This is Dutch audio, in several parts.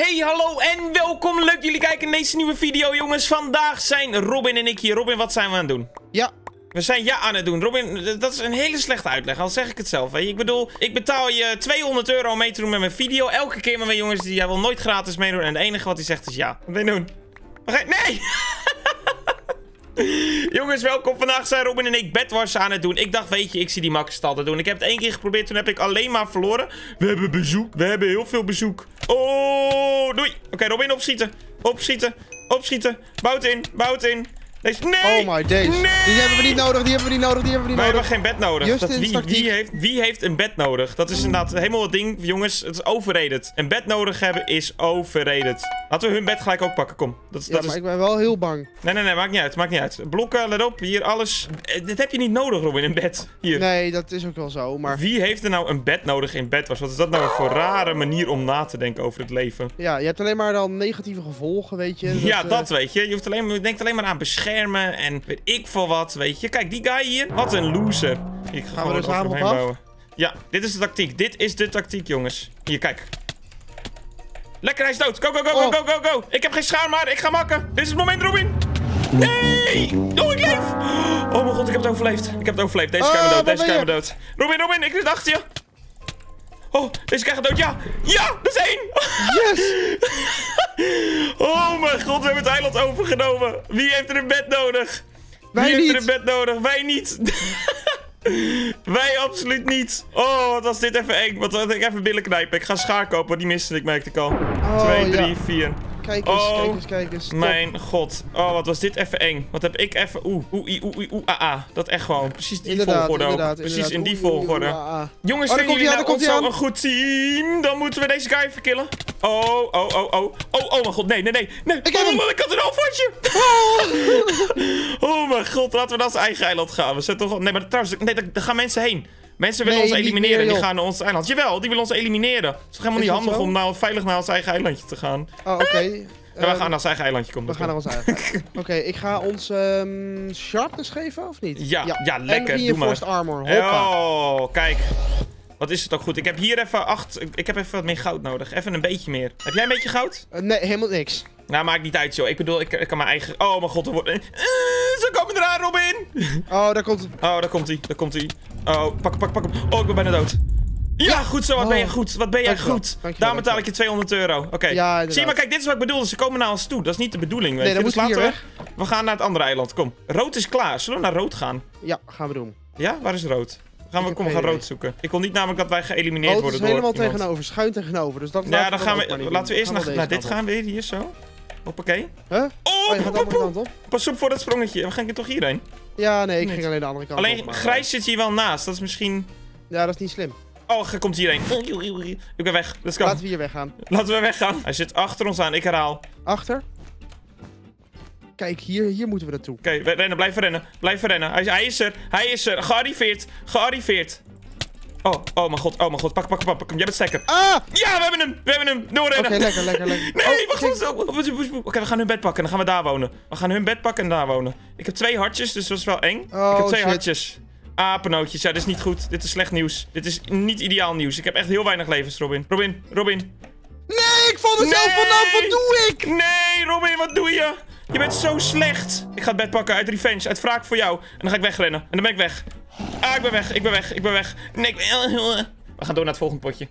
Hey, hallo en welkom. Leuk jullie kijken naar deze nieuwe video, jongens. Vandaag zijn Robin en ik hier. Robin, wat zijn we aan het doen? Ja. We zijn ja aan het doen. Robin, dat is een hele slechte uitleg, al zeg ik het zelf. Hè. Ik bedoel, ik betaal je 200 euro om mee te doen met mijn video. Elke keer met mijn jongens, die jij wil nooit gratis meedoen. En het enige wat hij zegt is ja. Wat ben je doen? Nee! Jongens, welkom. Vandaag zijn Robin en ik bedwars aan het doen. Ik dacht, weet je, ik zie die Max altijd doen. Ik heb het één keer geprobeerd, toen heb ik alleen maar verloren. We hebben bezoek. We hebben heel veel bezoek. Oh, doei. Oké, Robin, opschieten. Opschieten. Opschieten. Bouwt in. Bouwt in. Deze... Nee! Oh my days. Nee! Die hebben we niet nodig, die hebben we niet nodig, die hebben we niet Wij nodig. hebben geen bed nodig. Dat, wie, wie, heeft, wie heeft een bed nodig? Dat is inderdaad helemaal het ding. Jongens, het is overrated. Een bed nodig hebben is overrated. Laten we hun bed gelijk ook pakken. Kom. Dat, Ja, dat maar is... ik ben wel heel bang. Nee, nee, nee. Maakt niet uit. Maakt niet uit. Blokken, let op. Hier alles. Eh, dit heb je niet nodig, Robin. Een bed. Hier. Nee, dat is ook wel zo, maar... Wie heeft er nou een bed nodig in bed? was? Wat is dat nou voor rare manier om na te denken over het leven? Ja, je hebt alleen maar dan negatieve gevolgen, weet je. ja, eh, dat weet je. Je, hoeft alleen, je denkt alleen maar aan en weet ik veel wat, weet je. Kijk, die guy hier. Wat een loser. Ik ga we er samen hem op heen bouwen. Ja, dit is de tactiek. Dit is de tactiek, jongens. Hier, kijk. Lekker, hij is dood. Go, go, go, go, Oh. go, go, go. Ik heb geen schaar, maar ik ga makken. Dit is het moment, Robin. Nee! Oh, ik leef! Oh mijn god, ik heb het overleefd. Ik heb het overleefd. Deze krijgen we dood. Deze we dood. Robin, Robin, ik zit achter je. Oh, deze krijgen we dood. Ja! Ja! Dat is één! Yes! Oh mijn god, we hebben het eiland overgenomen. Wie heeft er een bed nodig? Wij Wie heeft er een bed nodig? Wij niet. Wij absoluut niet. Oh, wat was dit even eng. Wat had ik even billen knijpen. Ik ga schaar kopen, want die miste ik, merkte ik al. Oh, 2, ja. 3, 4. Kijk eens, Oh, kijk eens, kijk eens. Top. Mijn god. Oh, wat was dit even eng. Wat heb ik even... Oeh, oeh, oeh, oeh, oeh, ah, ah. Dat echt gewoon. Precies die Inderdaad, volgorde ook. inderdaad, Precies inderdaad. in die volgorde. ah, ah. Jongens, Oh, vinden jullie aan, nou ons zo een goed team? Dan moeten we deze guy even killen. Oh, oh, oh, oh. Oh, oh mijn god. Nee, nee, nee. nee. Ik heb oh. Ik had een alfatje. Oh mijn god. Laten we naar ons eigen eiland gaan. We zijn toch... Nee, maar trouwens, nee, daar gaan mensen heen. Mensen willen Nee, ons elimineren. die gaan naar ons eiland. Jawel, die willen ons elimineren. Het is toch helemaal Is niet handig om nou veilig naar ons eigen eilandje te gaan. Oh, oké. Ja, we Ehm, gaan naar ons eigen eilandje komen. We gaan naar ons eigen. Oké, ik ga ons ehm sharpness geven, of niet? Ja, ja, lekker, En doe maar. armor, hoppa. Oh, kijk. Wat is het ook goed. Ik heb hier even acht... Ik heb even wat meer goud nodig. Even een beetje meer. Heb jij een beetje goud? Eh, nee, helemaal niks. Nou, maakt niet uit, joh. Ik bedoel, ik, ik kan mijn eigen... Oh, mijn god, er wordt... Eh, ze komen eraan, Robin! Oh, daar komt... Oh, daar komt hij. Daar komt hij. Oh, pak, pak, pak hem. Oh, ik ben bijna dood. Ja, goed zo. Wat ben je Oh. goed. Wat ben jij goed. Daarom betaal ik je 200 euro. Oké. Ja. Zie je, maar kijk, dit is wat ik bedoel. Ze komen naar ons toe. Dat is niet de bedoeling, weet Nee, dan Dus moeten we we... We gaan naar het andere eiland. Kom. Rood is klaar. Zullen we naar rood gaan? Ja, gaan we doen. Ja? Waar is rood? Gaan we, kom, we gaan rood zoeken. Ik wil niet namelijk dat wij geëlimineerd het worden is helemaal door tegenover, schuin tegenover. Dus dat Ja, dan gaan we... Laten we eerst Gaan naar, naar dit gaan. Weer hier zo. Hoppakee. op. Huh? Oh, Oh, je gaat de andere kant op? Pas op voor dat sprongetje. We gaan toch hierheen? Ja, nee, ik ging alleen de andere kant op. Alleen, Grijs zit hier wel naast. Dat is misschien... Ja, dat is niet slim. Oh, hij komt hierheen. Ik ben weg. Let's go. Laten we hier weggaan. Laten we weggaan. Hij zit achter ons aan. Ik herhaal. Oké, Achter. Kijk, hier, hier moeten we naartoe. we rennen. Blijf rennen. Blijf rennen. Hij, hij is er. Hij is er. Gearriveerd. Gearriveerd. Oh, oh mijn god. Oh mijn god. Pak, pak, pak, pak hem. Jij bent stekker. Ah! Ja, we hebben hem. We hebben hem. Oké, Doorrennen. lekker, lekker, lekker. Nee, Oh, wacht eens. Oké, we gaan hun bed pakken en dan gaan we daar wonen. We gaan hun bed pakken en daar wonen. Ik heb twee hartjes, dus dat is wel eng. Oh, ik heb twee shit. hartjes. Apennootjes, ja, dit is niet goed. Dit is slecht nieuws. Dit is niet ideaal nieuws. Ik heb echt heel weinig levens, Robin. Robin, Robin. Nee, ik val er zelf Nee! vanaf. Wat doe ik? Nee, Robin, wat doe je? Je bent zo slecht. Ik ga het bed pakken uit revenge, uit wraak voor jou. En dan ga ik wegrennen. En dan ben ik weg. Ah, ik ben weg, ik ben weg, ik ben weg. Nee, ik ben... We gaan door naar het volgende potje.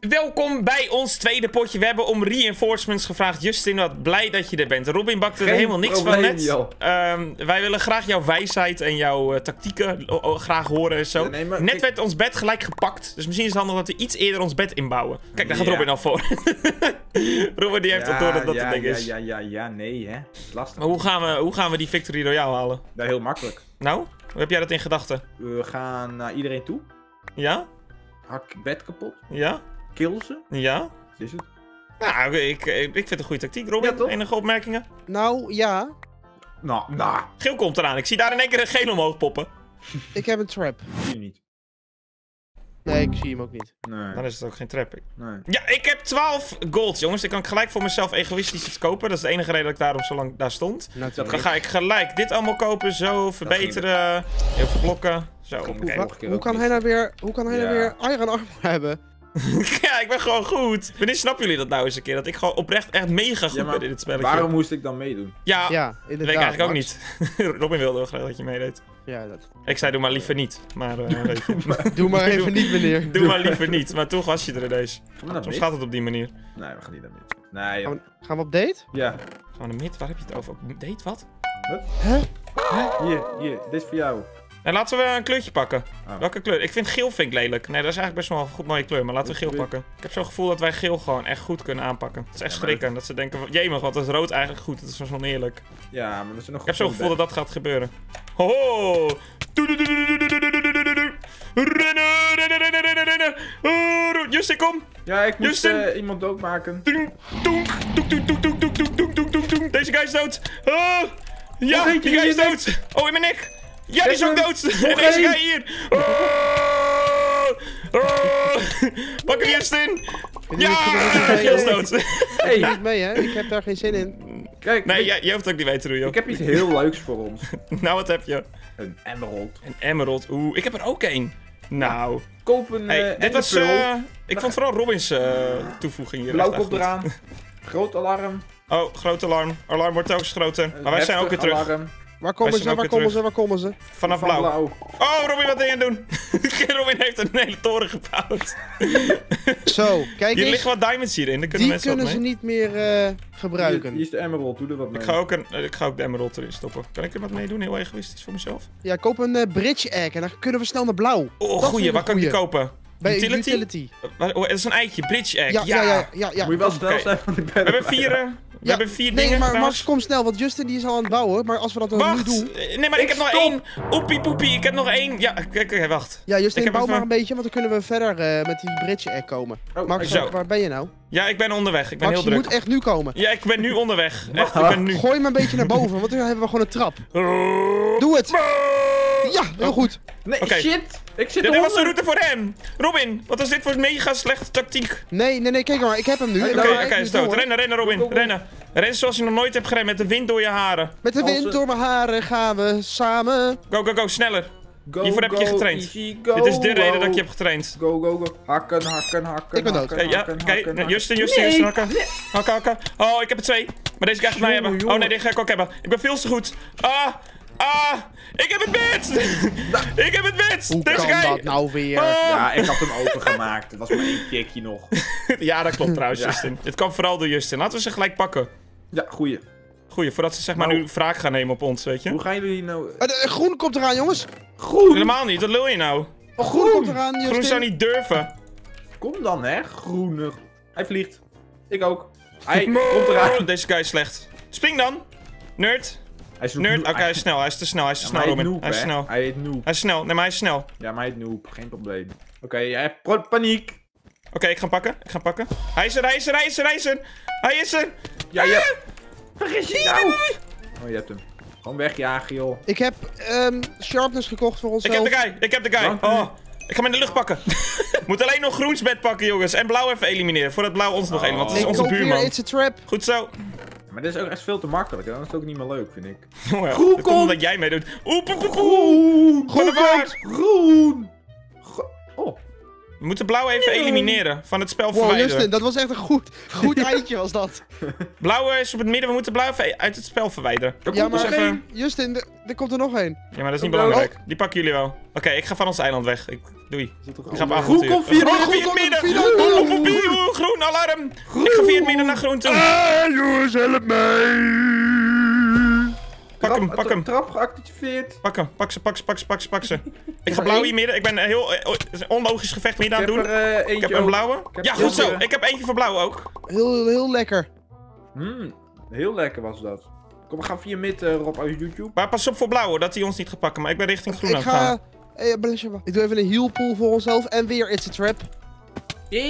Welkom bij ons tweede potje. We hebben om reinforcements gevraagd. Justin, wat blij dat je er bent. Robin bakte er helemaal niks van net. Ehm, wij willen graag jouw wijsheid en jouw eh, tactieken graag horen en zo. Ja, nee, net ik- werd ons bed gelijk gepakt. Dus misschien is het handig dat we iets eerder ons bed inbouwen. Kijk, daar gaat Ja. Robin al voor. Robin die heeft al door dat dat ja, het ding ja, is. Ja, ja, ja, nee, hè. Lastig. Maar hoe gaan, we, hoe gaan we die Victory Royale halen? Nou, heel makkelijk. Nou, hoe heb jij dat in gedachten? We gaan naar iedereen toe. Ja? Hak bed kapot. Ja? Kill ze. Ja? Dat is het. Nou, ik, ik vind het een goede tactiek, Robin. Ja, toch? Enige opmerkingen? Nou, ja. Nou, nou. Geel komt eraan. Ik zie daar in één keer een geel omhoog poppen. Ik heb een trap. Zie je niet. Nee, ik zie hem ook niet. Nee. Dan is het ook geen trap. nee. Ja, ik heb 12 gold, jongens. Dan kan ik gelijk voor mezelf egoïstisch iets kopen. Dat is de enige reden dat ik daarom zo lang daar stond. Natuurlijk. Dan ga ik gelijk dit allemaal kopen. Zo, verbeteren. Heel veel blokken. Zo, Kom, oké. Hoe- kan hij nou weer, hoe kan hij nou weer iron armor hebben? ja, ik ben gewoon goed. Wanneer snappen jullie dat nou eens een keer? Dat ik gewoon oprecht echt mega goed Ja, maar ben in dit spelletje. Waarom moest ik dan meedoen? Ja, Ja, dat inderdaad. weet ik eigenlijk ook niet. Robin wilde wel graag dat je meedeed. Ja, dat... Ik zei doe maar liever niet. Maar eh, weet je. Doe maar even niet, meneer. doe maar liever niet. Maar toch was je er ineens. Gaan we naar Soms mid? gaat het op die manier. Nee, we gaan niet naar mid. Nee, Gaan we, gaan we op date? Ja. Gewoon een mid, waar heb je het over? Date, wat? Huh? Hier, hier. Dit is voor jou. En laten we een kleurtje pakken. Oh. Welke kleur? Ik vind geel vind ik lelijk. Nee, dat is eigenlijk best wel een goed mooie kleur. Maar laten we geel pakken. Ik heb zo'n gevoel dat wij geel gewoon echt goed kunnen aanpakken. Het is echt Ja, schrikken. Dat ze denken, van, jemig, wat is rood eigenlijk goed? Dat is zo oneerlijk. Ja, maar dat is nog Ik heb zo'n gevoel dat dat gaat gebeuren. Ho! Rennen, rennen, rennen, rennen, rennen. Oh, Justin, kom! Ja, ik eh, iemand doodmaken. Doenk, doenk, doenk, doenk, doenk, doenk, doenk, doenk, doenk, doenk, doenk, doenk. Deze guy is dood. Ah! Ja, die guy is dood. Oh, in mijn nek. Ja, die is ook dood. deze guy hier. Oh! Oh! Pak hem, Justin. Ja, hij is dood. Hey, Niet mee, hè? Ik heb daar geen zin in. kijk. Nee, ik, jij, jij hoeft het ook niet weten, doen, joh. ik heb iets heel leuks voor ons. Nou, wat heb je? Een emerald. Een emerald. Oeh, ik heb er ook één. Nou. Koop een Hey, eh, dit was... eh, ik vond vooral Robins eh, toevoeging hier. Blauwkop eraan. Groot alarm. Oh, groot alarm. Alarm wordt telkens groter. Maar wij zijn ook weer terug. alarm. Waar komen ze? Waar komen terug. ze? Waar komen ze? Vanaf Van blauw. Oh, Robin, wat ben je aan doen? Robin heeft een hele toren gebouwd. Zo, kijk Hier eens. liggen wat diamonds hierin. Daar kunnen Die mensen kunnen wat ze mee. niet meer eh, gebruiken. hier is de emerald. Doe er wat mee. Ik ga, ook een, eh, ik ga ook de emerald erin stoppen. Kan ik er wat mee doen? Heel egoïstisch voor mezelf. Ja, koop een eh, bridge egg en dan kunnen we snel naar blauw. Oh, goeie. Waar kan ik die kopen? Bij Utility? utility. Oh, het is een eitje. Bridge egg. Ja, ja, ja, ja. ja, Moet je wel snel zijn, want ik ben We hebben er vier, bijna. eh, we Ja, hebben vier Nee, dingen. maar. Max, kom snel, want Justin die is al aan het bouwen. Maar als we dat dan nu Wacht! doen... Eh, Nee, maar ik, Ik heb nog één. Oepie poepie, ik heb nog één. Ja, kijk, wacht. Ja, Ik Justin, heb bouw even- maar een beetje, want dan kunnen we verder eh, met die bridge egg komen. Oh, Max, ik- Zo. waar, ben je nou? Ja, ik ben onderweg. Ik ben Max, heel je druk. moet echt nu komen. Ja, ik ben nu onderweg. Echt, ik ben nu... Gooi me een beetje naar boven, want dan hebben we gewoon een trap. Doe het! Ja, heel goed. Nee, Oké. shit! Ik zit Ja, dit was de route voor hem. Robin, wat is dit voor mega slechte tactiek? Nee, nee, nee, kijk maar, ik heb hem nu. Oké, ik is dood. door. Rennen, rennen, Robin. Go, go, go. Rennen. Ren zoals je nog nooit hebt gerend met de wind door je haren. Met de wind door mijn haren gaan we samen. Go, go, go, sneller. Go, Hiervoor heb ik je getraind. easy, go, Dit is de reden dat ik je heb getraind. Go, go, go. Hakken, hakken, hakken. Ik ben dood. hakken, Oké, ja, hakken, oké. hakken, hakken. Justin, Justin, Nee. Justin, hakken. Hakken, hakken. Oh, ik heb er twee. Maar deze ga ik mij Jongen, hebben. Oh nee, deze ga ik ook hebben. Ik ben veel te goed. Ah, ah. Ik heb het bed. ik heb het bed. Hoe Deze kan guy. dat nou weer? Ah. Ja, ik had hem opengemaakt. Het was maar één tikje nog. Ja, dat klopt trouwens, Ja. Justin. Dit kwam vooral door Justin. Laten we ze gelijk pakken. Ja, goeie. Goeie, voordat ze zeg maar Nou. nu wraak gaan nemen op ons, weet je? Hoe gaan jullie nou... Eh, de- groen komt eraan, jongens. Groen! Helemaal niet, wat lul je nou? Oh, groen komt eraan, Justin. Groen zou niet durven. Kom dan, hè. Groene. Hij vliegt. Ik ook. Hij komt eraan. Deze guy is slecht. Spring dan. Nerd. Hij is Nerd. Oké, hij is snel. Hij is te snel. Hij is te Ja, snel, hij heet Robin. noob, Hij is hè. snel. Hij heet noob. Hij is snel. Nee, maar hij is snel. Ja, maar hij heet noob. Geen probleem. Oké, jij hebt paniek. Oké, ik ga hem pakken. Ik ga hem pakken. Hij is er, hij is er, hij is er, hij is er. Hij is er. Ja, ja. Waar is hij nou? Oh, je hebt hem. Gewoon wegjagen, joh. Ik heb ehm, sharpness gekocht voor Ik onszelf. heb de guy. Ik heb de guy. Dank. Oh. Ik ga hem in de lucht pakken. Moet alleen nog groens bed pakken, jongens. En blauw even elimineren. Voordat blauw ons nog Oh. eliminaat. Want Ik het is onze buurman. It's a Trap. Goed zo. Maar dit is ook echt veel te makkelijk. hè. Dan is het ook niet meer leuk, vind ik. Jongen, Groen dat komt omdat jij meedoet. Oeh, poe, poe, poe. Groen! Vaart. Groen! Gro- Oh. We moeten blauw even elimineren. Van het spel Wow, verwijderen. Justin, dat was echt een goed, goed eindje was dat. Blauw is op het midden. We moeten blauw even uit het spel verwijderen. Er Ja, maar er even- één. Justin, er- er komt er nog een. Ja, maar dat is niet Oh. belangrijk. Die pakken jullie wel. Oké, ik ga van ons eiland weg. Ik, doei. Ik ga op groen? avontuur. Groen komt via Groen het midden. Groen alarm. Ik ga via het midden naar groen toe. Ah, jongens, help mij! Pak hem, pak hem. Trap geactiveerd. Pak hem. Pak ze, pak ze, pak ze, pak ze, pak ze. Ik ga blauw hier midden. Ik ben een heel eh, oh, het is een onlogisch gevecht midden aan het doen. eentje Ik heb een blauwe. heb Ja, goed zo. Ik heb eentje voor blauw ook. Heel, heel lekker. Hmm, heel lekker was dat. Kom, we gaan via mid, eh, Rob, uit YouTube. Maar pas op voor blauw, dat hij ons niet gaat pakken. Maar ik ben richting groen Ik aan het gaan. ga... eh, Ik doe even een heal pool voor onszelf en weer It's a Trap.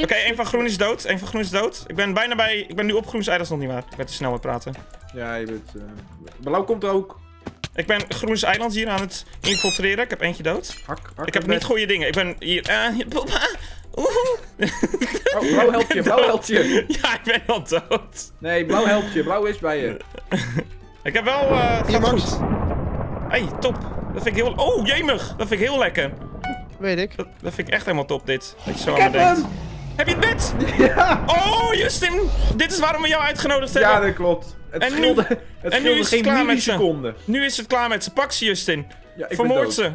Oké, één van groen is dood. Eén van groen is dood. Ik ben bijna bij... Ik ben nu op groen, zei dat is nog niet waar. Ik ben te snel met praten. Ja, je bent... eh, Blauw komt er ook. Ik ben Groens Eiland hier aan het infiltreren. Ik heb eentje dood. Hak, hak Ik heb niet goede dingen. Ik ben hier... eh, Oeh. Oh, blauw helpt je, blauw helpt je. Ja, ik ben al dood. Nee, blauw helpt je, blauw is bij je. Ik heb wel... eh het Hier, gaat goed. hey, top. Dat vind ik heel... Oh, jemig. Dat vind ik heel lekker. Weet ik. Dat, dat vind ik echt helemaal top, dit. Dat je zo Ik aan me heb denkt. hem! Heb je het bed? Ja, Oh, Justin! Dit is waarom we jou uitgenodigd hebben. ja dat klopt. Het En nu- scheelde, het en nu is het geen klaar met ze. Nu is het klaar met ze. Pak ze, Justin. Ja, ik ben Vermoord dood. ze.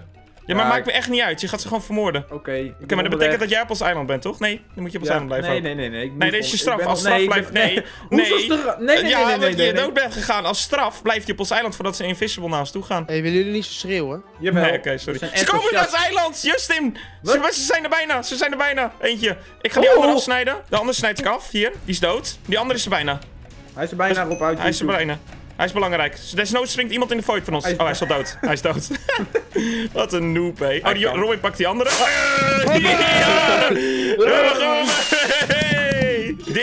Ja, maar Ja, maakt ik- me echt niet uit. Je gaat ze gewoon vermoorden. Oké, Oké. maar dat betekent dat jij op ons eiland bent, toch? Nee, dan moet je op ons eiland blijven. Nee, nee, nee. Nee, ik Nee, dit is je vol- straf. Als straf blijft... Nee, nee. Nee, nee, ja, nee, nee, omdat nee, nee, je nee. dood bent gegaan. Als straf blijf je op ons eiland voordat ze invisible naar ons toe gaan. Hé, willen jullie niet zo schreeuwen? Jawel. Nee, oké, sorry. Ze komen naar het eiland, Justin! Wat? Ze, zijn er bijna, ze zijn er bijna. Eentje. Ik ga die Oh. andere afsnijden. De andere snijd ik af. Hier, die is dood. Die andere is er bijna. Hij is er bijna op uit. Hij is er bijna. Hij is belangrijk. Desnoods springt iemand in de void van ons. Hij is- Oh, hij is al dood. Hij is dood. Wat een noob, hé. Oh, die. Robin pakt die andere.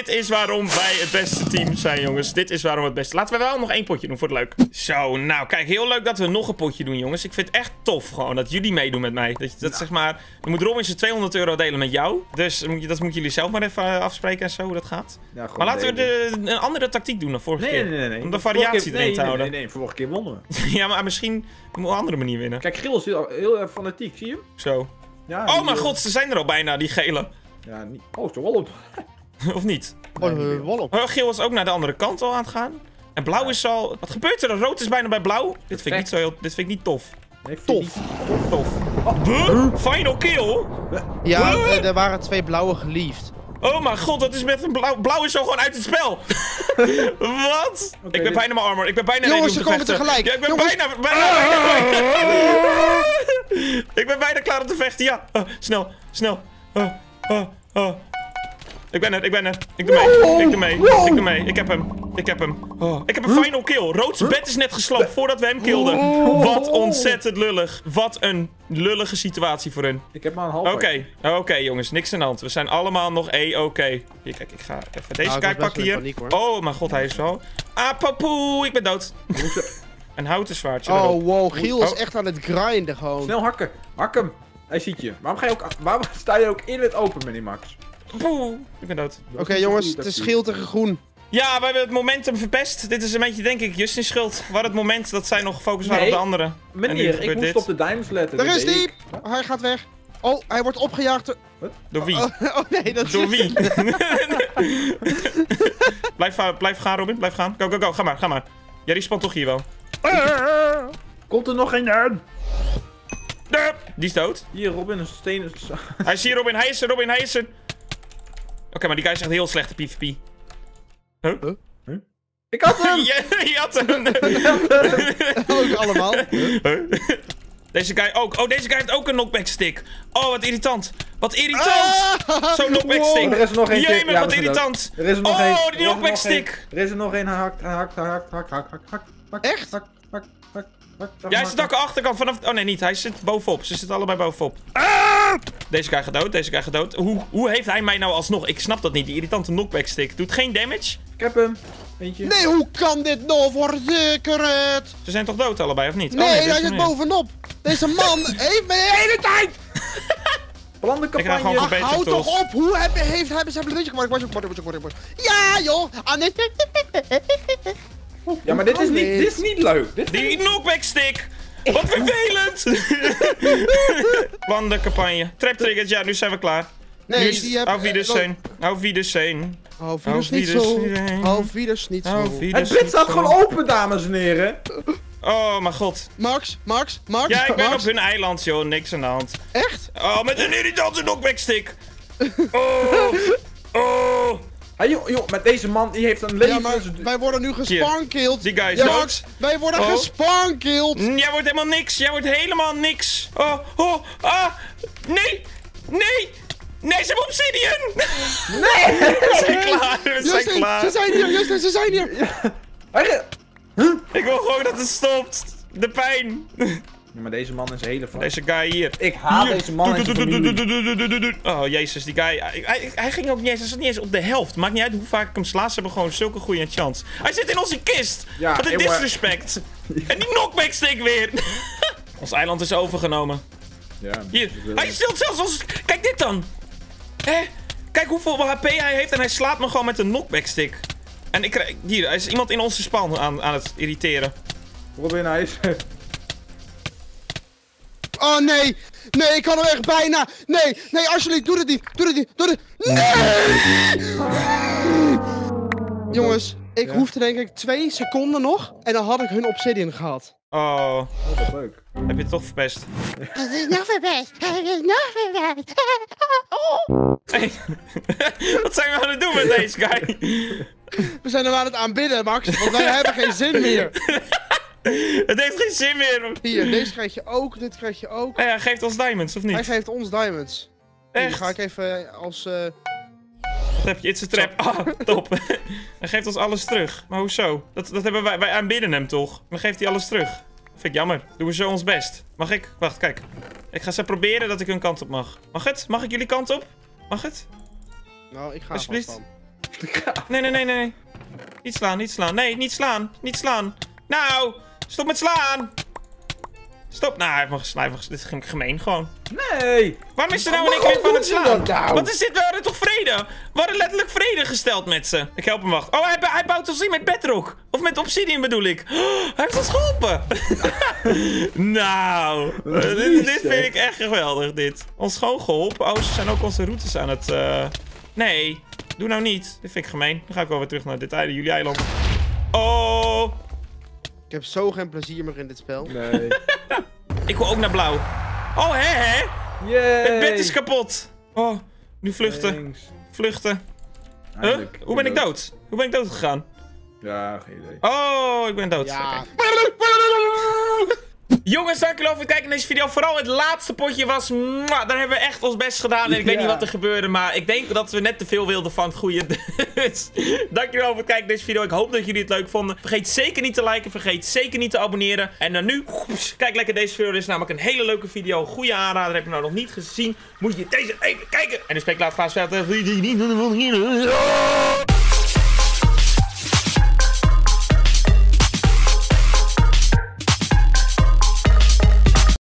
Dit is waarom wij het beste team zijn, jongens. Dit is waarom we het beste. Laten we wel nog één potje doen voor het leuk. Zo, nou, kijk, heel leuk dat we nog een potje doen, jongens. Ik vind het echt tof gewoon dat jullie meedoen met mij. Dat, dat zeg maar, dan moet Robin zijn 200 euro delen met jou. Dus dan moet je- dat moeten jullie zelf maar even eh, afspreken en zo, hoe dat gaat. Ja, Maar laten we de, een andere tactiek doen dan vorige Nee, keer. nee, nee, nee. Om de variatie keer- erin nee, te houden. Nee, nee, nee. Vorige keer wonnen we. Ja, maar misschien op een andere manier winnen. Kijk, Gil is heel, heel erg fanatiek, zie je? hem? Zo. Ja, Oh mijn eh, god, ze zijn er al bijna, die gele. Ja, niet... Oh, er wel op. of niet? Oh, op. Oh, geel is ook naar de andere kant al aan het gaan. En blauw is al... Wat gebeurt er? Rood is bijna bij blauw. Dit vind ik niet zo heel... Dit vind ik niet tof. Nee, vind Tof. ik niet. Tof. Huh? Final kill? Ja, Huh? eh, er waren twee blauwe geliefd. Oh mijn god, dat is met een blauw... Blauw is zo gewoon uit het spel. Wat? ik ben dit- bijna mijn armor. Ik ben bijna Jongens, ze te komen vechten. tegelijk. Ja, ik ben Jongens. bijna... bijna, bijna, ik ben bijna klaar om te vechten. Ja. Oh, snel. Snel. Oh, oh, oh. Ik ben er, ik ben er. Ik doe mee. Ik doe mee. Ik doe mee. Ik heb hem. Ik heb hem. Oh. Ik heb een final kill. Rood's bed is net gesloopt voordat we hem kilden. Wat ontzettend lullig. Wat een lullige situatie voor hun. Ik heb maar een half. Oké, oké jongens, niks aan de hand. We zijn allemaal nog E-oké. Hier, kijk, ik ga even deze Nou, best pakken hier. paniek, oh, mijn god, hij is zo. Ah, papoe, ik ben dood. een houten zwaardje Oh, erop. wow, Giel is Oh. echt aan het grinden gewoon. Snel hakken. Hak hem. Hij ziet je. Waarom, ga je ook, waarom sta je ook in het open, meneer Max? Poeh, ik ben dood. Oké jongens, het is geel tegen groen. Ja, we hebben het momentum verpest. Dit is een beetje, denk ik, Justin's schuld. Waar het moment dat zij nog gefocust waren Nee. op de anderen. Meneer, ik moest dit. op de diamonds letten. Daar is die! Hij gaat weg. Oh, hij wordt opgejaagd door... Door wie? Oh, oh, nee, dat Door wie? blijf, va- blijf gaan, Robin. Blijf gaan. Go, go, go. Ga maar, ga maar. Jij die spant toch hier wel. Komt er nog een aan? Die is dood. Hier, Robin, een steen. Hij is hier, Robin. Hij is er, Robin. Hij is er. Oké, maar die guy is echt heel slechte PvP. Huh? Ik had hem! Je, je had hem. Ook allemaal. Huh? Deze guy ook. Oh, deze guy heeft ook een knockback stick. Oh, wat irritant. Wat irritant. Ah! Zo'n knockback Wow. stick. Er is er nog eentje. Jemig, Ja, wat irritant. Er is er nog Oh, één. die Er er knockback stick. één. Er is er nog één. Hij hakt, hij hakt, hij hakt, hakt, hakt, hakt, hakt, hakt. Echt? Hakt, hij zit ook aan de achterkant vanaf... Oh nee, niet. Hij zit bovenop. Ze zitten allebei bovenop. Ah! Deze guy gaat dood. Deze guy gaat dood. Hoe, hoe heeft hij mij nou alsnog? Ik snap dat niet. Die irritante knockback stick. Doet geen damage. Ik heb hem. Eentje. Nee, hoe kan dit nou voor zekerheid? Ze zijn toch dood allebei, of niet? Oh, Nee, hij zit bovenop. Deze man heeft me de hele tijd... Plandencampagne. Ik ga gewoon Ach, Beter hou toch op. Hoe heb, heeft, hebben ze een beetje gemaakt? Word, word, word, word, word. Ja, joh. Ah, nee. Ja, maar dit is, niet, dit? is niet leuk. Dit Die knockback stick! Wat vervelend! Wandencampagne. Trap triggers, ja, nu zijn we klaar. nu Nee, is die heb... Auf Wiedersehen. Auf Wiedersehen. Auf Auf Wiedersehen. Auf Wiedersehen. Het bed staat gewoon open, dames en heren. Oh, mijn god. Max, Max, Max, Ja, ik ben Max. op hun eiland, joh. Niks aan de hand. Echt? Oh, met een irritante knockback stick. Oh. Oh. Hey, joh, joh, met deze man, die heeft een leven. Ja, maar wij worden nu gespankilled. Die guy is Ja, dood. Max, wij worden Oh. gespankilled. Mm, Jij wordt helemaal niks. Jij wordt helemaal niks. Oh, oh, ah. Nee. Nee. Nee, ze hebben obsidian. Nee. we zijn klaar. We zijn Justin, klaar. ze zijn hier, Justin, ze zijn hier. Ge- Ik wil gewoon dat het stopt. De pijn. Maar deze man is hele van. Deze guy hier. Ik haat Hier. deze man. Oh, jezus, die guy. Hij, hij- hij ging ook niet eens, hij zat niet eens op de helft. Maakt niet uit hoe vaak ik hem sla, ze hebben gewoon zulke goede chance. Hij zit in onze kist. Ja, Wat een disrespect. En die knockback stick weer. Ons eiland is overgenomen. Ja, Hier, hij stilt zelfs ons... Kijk dit dan. Hé, kijk hoeveel HP hij heeft en hij slaat me gewoon met een knockback stick. En ik krijg... Hier, er is iemand in onze spawn aan, aan het irriteren. Robin, hij is... Oh nee. Nee, ik kan er echt bijna. Nee, nee, alsjeblieft, doe dit niet. Doe dit niet. Doe dit. Nee! Jongens, ik Ja? hoefde denk ik twee seconden nog. En dan had ik hun obsidian gehad. Oh, Oh, dat is leuk. heb je het toch verpest? Het is nog verpest. Het is nog verpest. Hey. Wat zijn we aan het doen met deze guy? We zijn hem aan het aanbidden, Max. Want wij hebben geen zin meer. Het heeft geen zin meer. Hier, deze krijg je ook. Dit krijg je ook. Nou ja, geeft ons diamonds, of Hij niet? geeft ons diamonds. Hier Echt? ga ik even als... eh, Wat heb je? It's a trap. Ah, top. Hij geeft ons alles terug. Maar hoezo? Dat, dat hebben wij, wij aanbidden hem toch? Dan geeft hij alles terug. Vind ik jammer. Doen we zo ons best. Mag ik? Wacht, kijk. Ik ga ze proberen dat ik hun kant op mag. Mag het? Mag ik jullie kant op? Mag het? Nou, ik ga Alsjeblieft. Nee, nee, nee, nee. Niet slaan, niet slaan. Nee, niet slaan. Niet slaan. Nou, stop met slaan. Stop. Nou, hij heeft me gesneden. Dit is gemeen gewoon. Nee! Waarom is er nou in één keer van het slaan? nou? Wat is dit? We hadden toch vrede? We hadden letterlijk vrede gesteld met ze. Ik help hem, wacht. Oh, hij, hij bouwt ons in met bedrock. Of met obsidian bedoel ik. Oh, hij heeft ons geholpen. nou, Wat dit, vind ik echt geweldig, dit. Ons gewoon geholpen. Oh, ze zijn ook onze routes aan het... eh, Nee, doe nou niet. Dit vind ik gemeen. Dan ga ik wel weer terug naar dit eiland, jullie eiland. Ik heb zo geen plezier meer in dit spel. Nee. ik wil ook naar blauw. Oh, hè, hè? Yay! Het bed is kapot. Oh, nu vluchten. Thanks. Vluchten. Huh? Hoe ben ik dood? Hoe ben ik dood gegaan? Ja, geen idee. Oh, ik ben dood. Ja. Jongens, dank jullie wel voor het kijken naar deze video. Vooral het laatste potje was... mwah, daar hebben we echt ons best gedaan. En ik weet niet wat er gebeurde. Maar ik denk dat we net te veel wilden van het goede. Dus dank jullie wel voor het kijken naar deze video. Ik hoop dat jullie het leuk vonden. Vergeet zeker niet te liken. Vergeet zeker niet te abonneren. En dan nu... Kijk lekker deze video. Dit is namelijk een hele leuke video. Goede aanrader. Heb je nou nog niet gezien? Moet je deze even kijken. En dan spreek ik later graag verder.